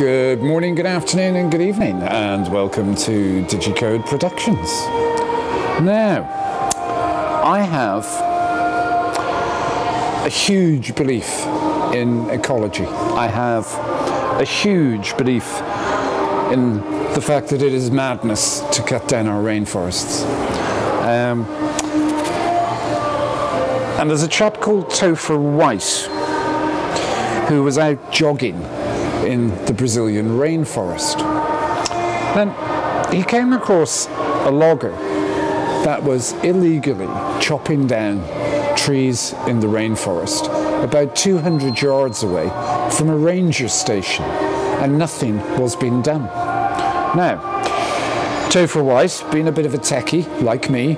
Good morning, good afternoon, and good evening, and welcome to Digi Kode Productions. Now, I have a huge belief in ecology. I have a huge belief in the fact that it is madness to cut down our rainforests. Um, and there's a chap called Topher White who was out jogging in the Brazilian rainforest. Then he came across a logger that was illegally chopping down trees in the rainforest about 200 yards away from a ranger station, and nothing was being done. Now, Topher White, being a bit of a techie like me,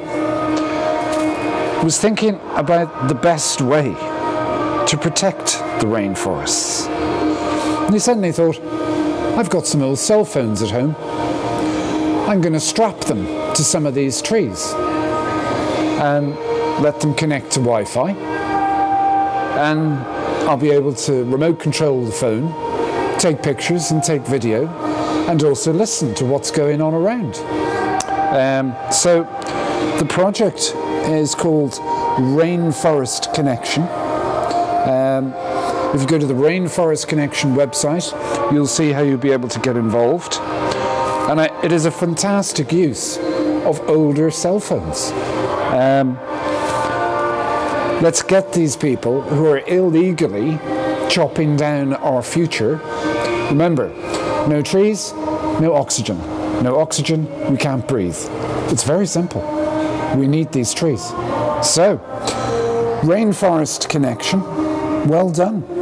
was thinking about the best way to protect the rainforests. And he suddenly thought, I've got some old cell phones at home. I'm going to strap them to some of these trees and let them connect to Wi Fi. And I'll be able to remote control the phone, take pictures and take video, and also listen to what's going on around. Um, so the project is called Rainforest Connection. Um, if you go to the Rainforest Connection website, you'll see how you'll be able to get involved. And I, it is a fantastic use of older cell phones. Um, let's get these people who are illegally chopping down our future. Remember, no trees, no oxygen. No oxygen, we can't breathe. It's very simple. We need these trees. So, Rainforest Connection, well done.